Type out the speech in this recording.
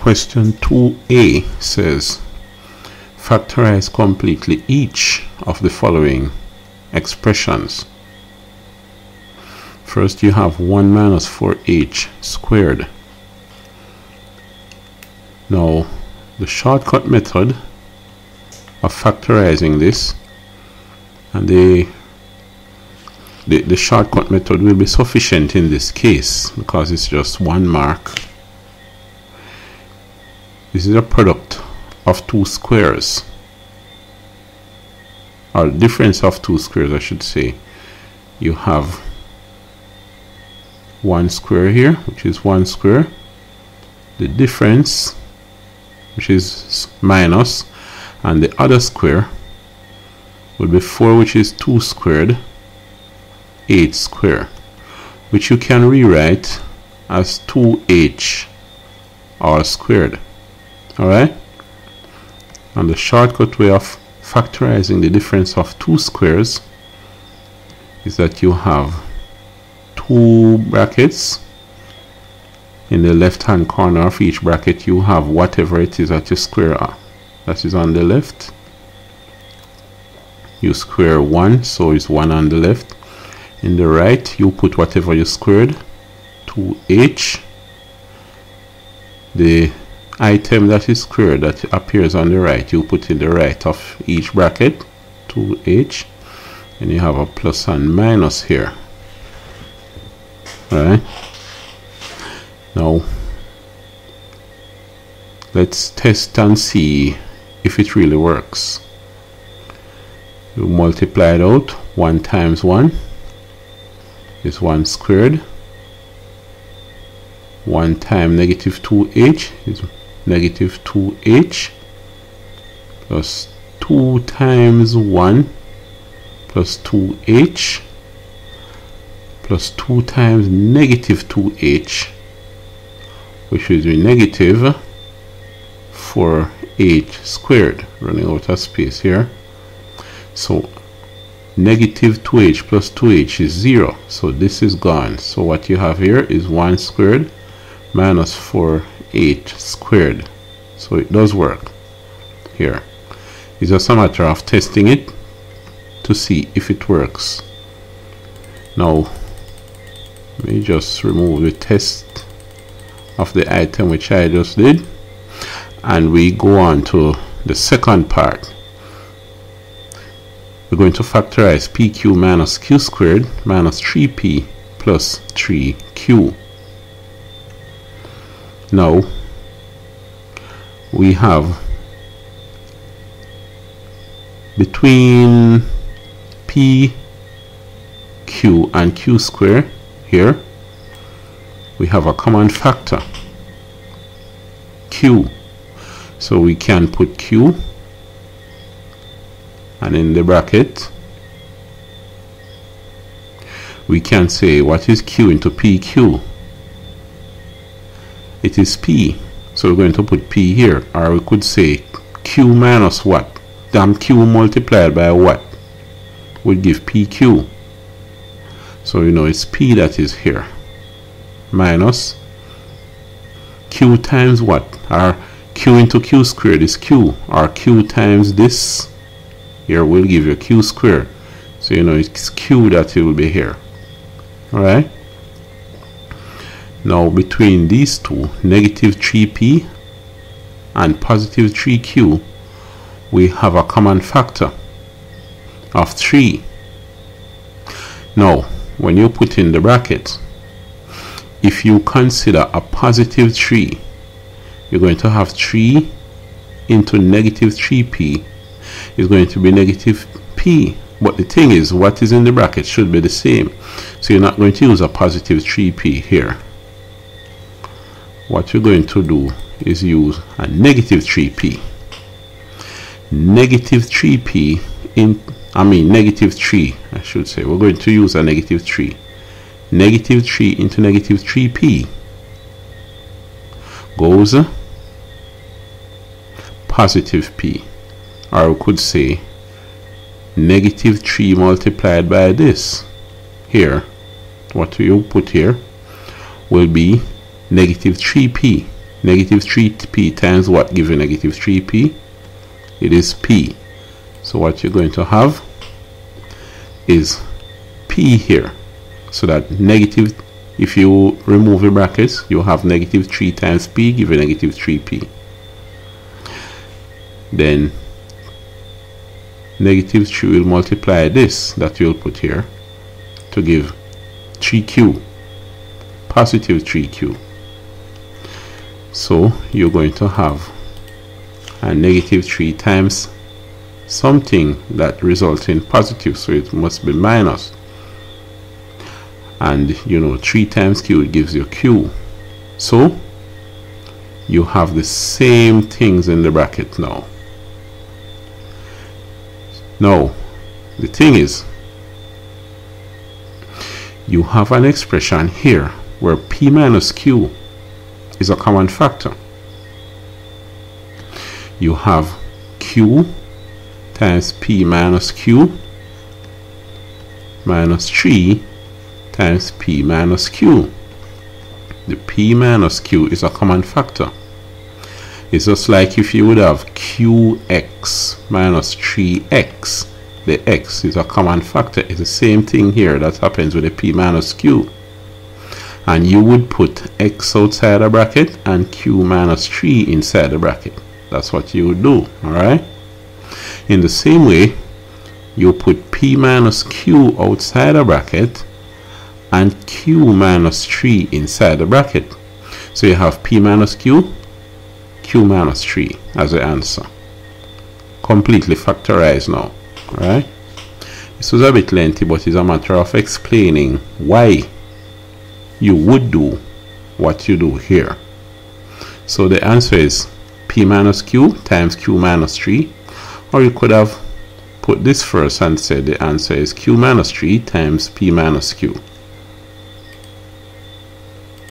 Question 2a says factorize completely each of the following expressions. First you have 1 minus 4h squared. Now the shortcut method of factorizing this and the, the, the shortcut method will be sufficient in this case because it's just one mark this is a product of two squares. Or difference of two squares I should say. You have one square here which is one square. The difference which is minus and the other square would be 4 which is 2 squared 8 square which you can rewrite as 2h all squared alright? And the shortcut way of factorizing the difference of two squares is that you have two brackets. In the left hand corner of each bracket you have whatever it is that you square that is on the left. You square 1 so it's 1 on the left. In the right you put whatever you squared 2h the item that is squared that appears on the right you put in the right of each bracket 2h and you have a plus and minus here. Alright? Now let's test and see if it really works. You multiply it out 1 times 1 is 1 squared. 1 times negative 2h is negative 2h plus 2 times 1 plus 2h plus 2 times negative 2h which is a negative 4h squared. Running out of space here. So negative 2h plus 2h is 0 so this is gone. So what you have here is 1 squared minus 4 8 squared. So it does work here. It's just a matter of testing it to see if it works. Now let me just remove the test of the item which I just did and we go on to the second part. We're going to factorize pq minus q squared minus 3p plus 3q now we have between p q and q square here we have a common factor q. So we can put q and in the bracket we can say what is q into pq it is P. So we're going to put P here. Or we could say Q minus what? Damn Q multiplied by what? Would give PQ. So you know it's P that is here. Minus Q times what? Or Q into Q squared is Q. Or Q times this here will give you Q squared. So you know it's Q that will be here. Alright? Now between these two, negative 3p and positive 3q, we have a common factor of 3. Now, when you put in the bracket, if you consider a positive 3, you're going to have 3 into negative 3p is going to be negative p. But the thing is, what is in the bracket should be the same. So you're not going to use a positive 3p here what you're going to do is use a negative 3p negative 3p in I mean negative 3 I should say. We're going to use a negative 3 negative 3 into negative 3p goes positive p or we could say negative 3 multiplied by this. Here what you put here will be negative 3p negative 3p times what? Gives you negative 3p it is p. So what you're going to have is p here. So that negative if you remove the brackets you have negative 3 times p give you negative 3p then negative 3 will multiply this that you'll put here to give 3q positive 3q so you're going to have a negative 3 times. Something that results in positive so it must be minus. And you know 3 times q gives you q. So you have the same things in the bracket now. Now the thing is you have an expression here where p minus q is a common factor. You have q times p minus q minus 3 times p minus q. The p minus q is a common factor. It's just like if you would have qx minus 3x. The x is a common factor. It's the same thing here that happens with the p minus q and you would put x outside the bracket and q minus 3 inside the bracket. That's what you would do alright? In the same way you put p minus q outside the bracket and q minus 3 inside the bracket. So you have p minus q q minus 3 as the answer. Completely factorized now alright? This was a bit lengthy but it's a matter of explaining why you would do what you do here. So the answer is p minus q times q minus 3 or you could have put this first and said the answer is q minus 3 times p minus q.